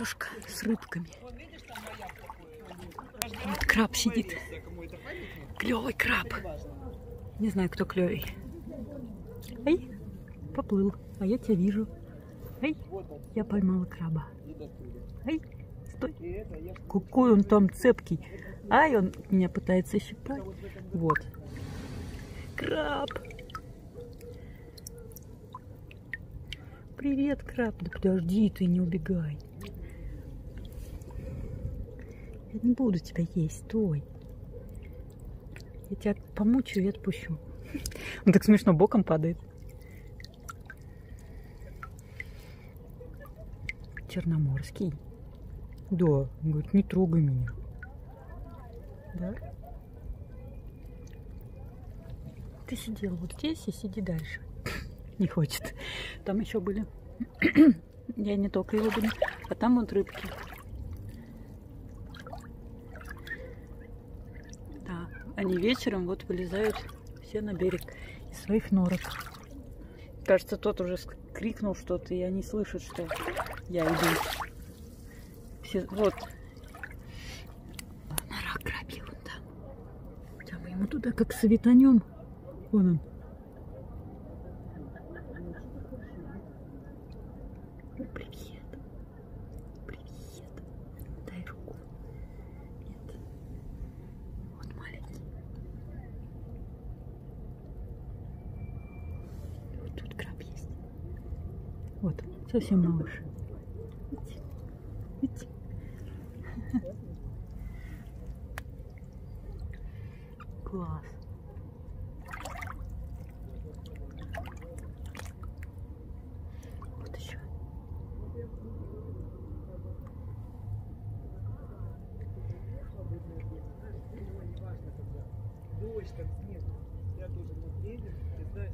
речушка с рыбками. Вот краб сидит. Клевый краб. Не знаю, кто клевый. Ай, поплыл. А я тебя вижу. Ай, я поймала краба. Ай, стой. Какой он там цепкий. Ай, он меня пытается щипать. Вот. Краб. Привет, краб. Да подожди, ты не убегай. Я не буду тебя есть, стой. Я тебя помучаю и отпущу. Он так смешно боком падает. Черноморский. Да, он говорит, не трогай меня. Да? Ты сидел вот здесь и сиди дальше. Не хочет. Там еще были. Я не только его буду. А там вот рыбки. Да, они вечером вот вылезают все на берег из своих норок. Кажется, тот уже крикнул что-то, и они слышат, что я иду. Все, вот. Нора крабья вон там. Хотя мы ему туда как светанем. Вон он. Привет. Привет. Дай руку. Нет. Вот маленький. Вот тут краб есть. Вот, совсем малыш. Видите? Видите? Класс. Вот еще. Дождь, там снег. Я тоже на бреде, ты знаешь,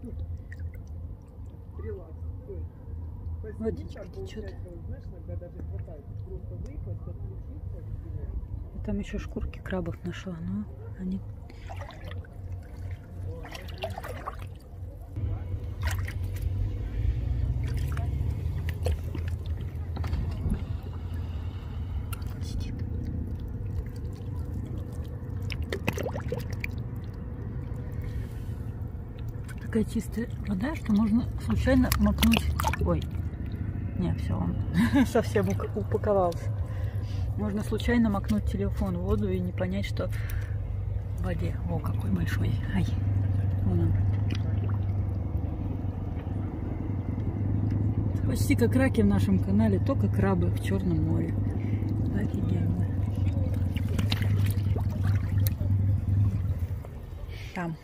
сидишь. Релакс. То есть, Водичка течет. получается, вот знаешь, иногда даже хватает. Просто выпасть, отключиться от всего. Я Там еще шкурки крабов нашла, но они... Сидит. Такая чистая вода, что можно случайно макнуть... Ой, не, все, он совсем упаковался. Можно случайно макнуть телефон в воду и не понять, что в воде. О, какой большой. Ай. Вон он. Почти как раки в нашем канале, только крабы в Черном море. Офигенно. Там.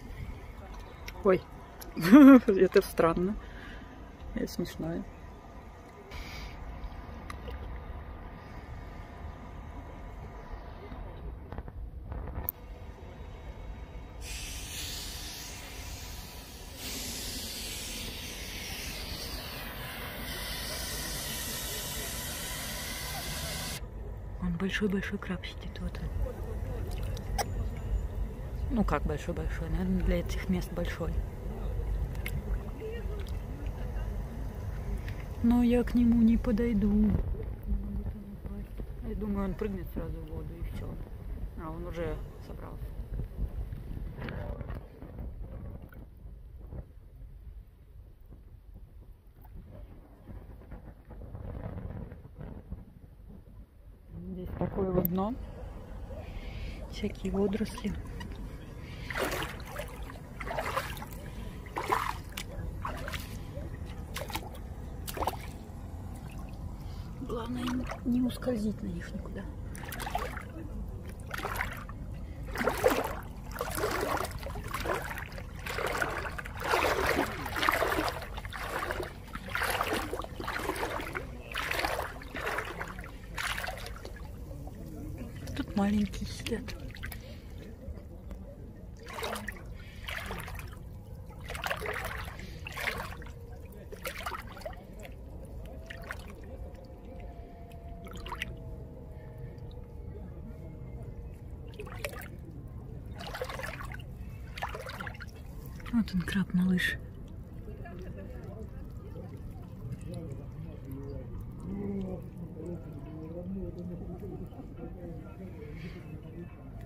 Это странно. Это смешное. Он большой-большой краб сидит, вот он. Ну как большой-большой, наверное, для этих мест большой. Но я к нему не подойду. Я думаю, он прыгнет сразу в воду и все. А он уже собрался. Здесь такое вот дно. Всякие водоросли. Главное не- ускользить на них никуда. Тут маленькие сидят. Вот он, краб, малыш.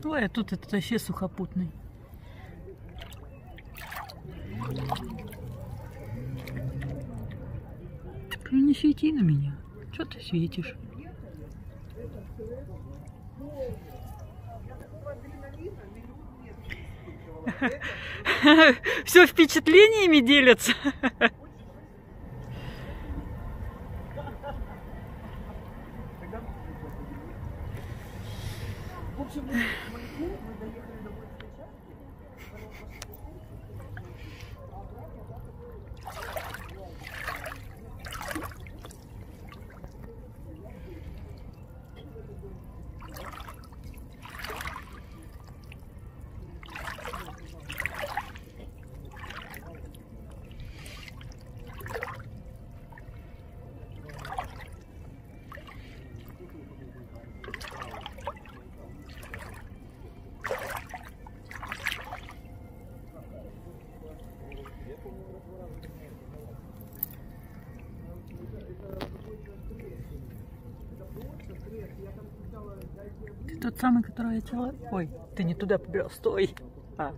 Ой, а тут это вообще сухопутный. Ты не свети на меня. Что ты светишь? Все впечатлениями делятся. В тот самый, который я тела... Ой, ты не туда побежал, стой. А.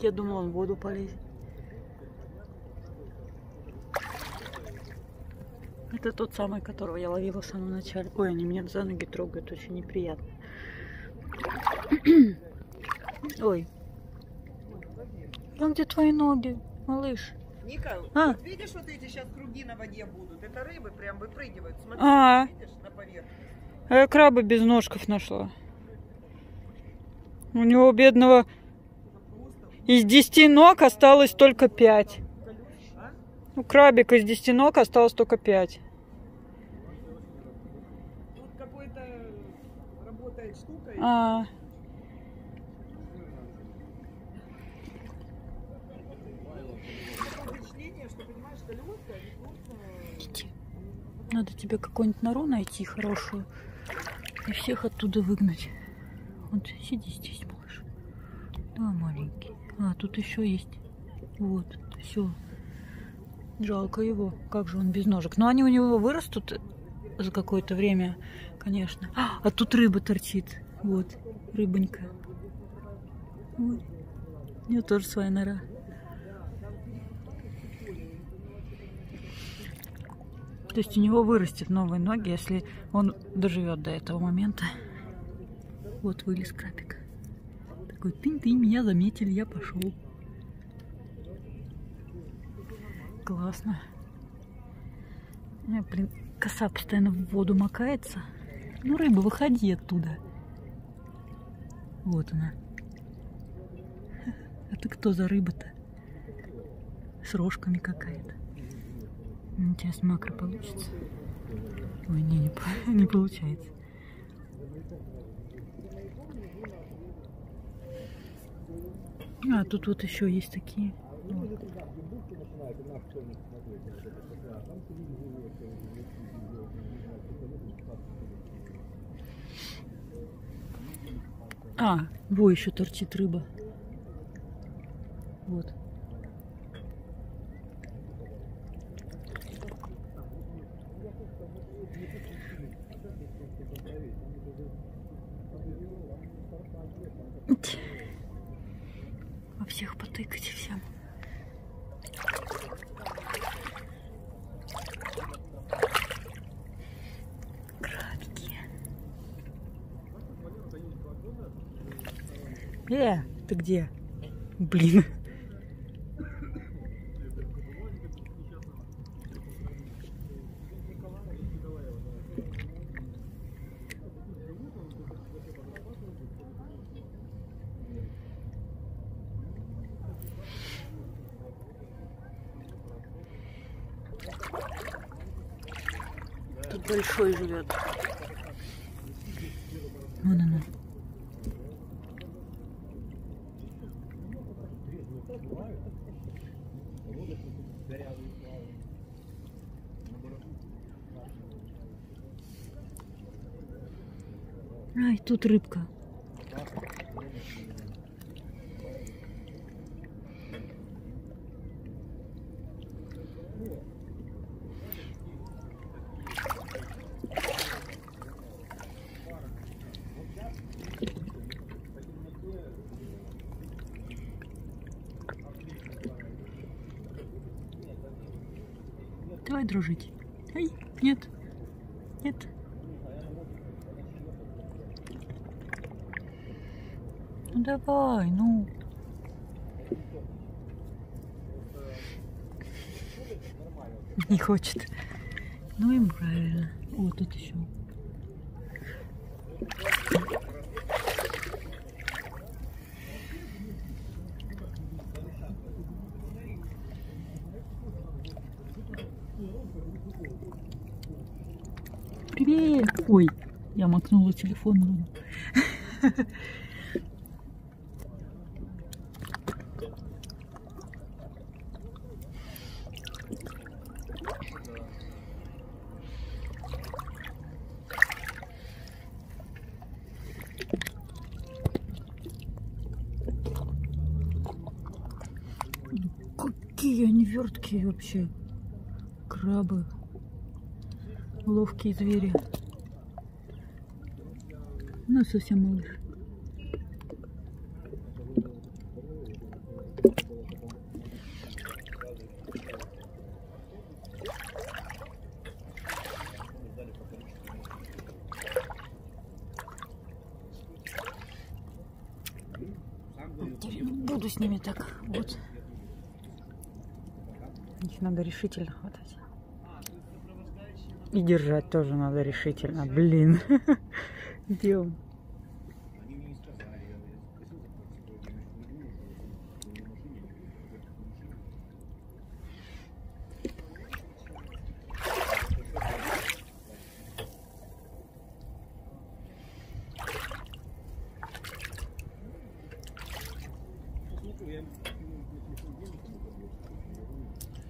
Я думал, он в воду полезет. Это тот самый, которого я ловила в самом начале. Ой, они меня за ноги трогают, очень неприятно. Ой. Там где твои ноги, малыш? Ника, А. вот видишь, вот эти сейчас круги на воде будут? Это рыбы прям выпрыгивают. Смотри, А. видишь, на поверхность. А я краба без ножков нашла. У него бедного из десяти ног осталось только пять. А? У крабика из десяти ног осталось только пять. Тут какой-то работает штука. и А, такое впечатление, что, понимаешь, колеса, они просто... иди. Надо тебе какую-нибудь нору найти хорошую и всех оттуда выгнать. Вот сиди здесь, малыш. Да, маленький. А, тут еще есть. Вот, все. Жалко его. Как же он без ножек. Но они у него вырастут за какое-то время, конечно. А, а тут рыба торчит. Вот, рыбонька. Вот. У нее тоже своя нора. То есть у него вырастет новые ноги, если он доживет до этого момента. Вот вылез крабик. Такой, ты, ты меня заметили, я пошел. Классно. Э, блин, коса постоянно в воду макается. Ну, рыба, выходи оттуда. Вот она. А ты кто за рыба-то? С рожками какая-то. Интересно, макро получится? Ой, не, не, не получается. А, тут вот еще есть такие. А, во, еще торчит рыба. Вот. Э, ты где? Блин. Тут большой живет. Вон она. тут рыбка. Давай дружить. Эй, нет. Ну давай, ну. Не хочет. Ну им правильно. О, тут еще. Привет! Ой, я макнула телефон. Какие они верткие вообще. Крабы. Ловкие звери. Ну, совсем малыш. Буду с ними так. Вот. Их надо решительно хватать. И держать тоже надо решительно. Блин. Где он?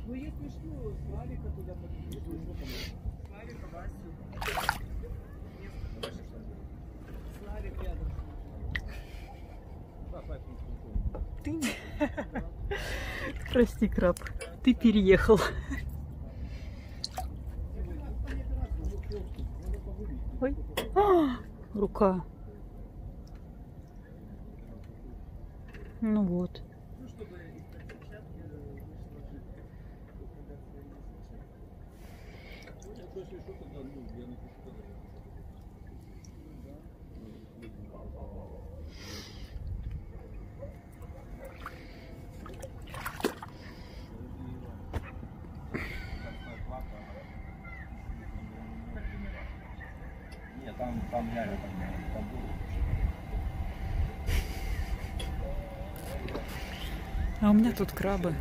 Ну, если что, Славика туда подключу. Славика, Васю. Славик рядом. Ты... Прости, краб. Ты переехал. Ой. А, рука. Ну вот. Там реально там, там было. А у меня тут крабы.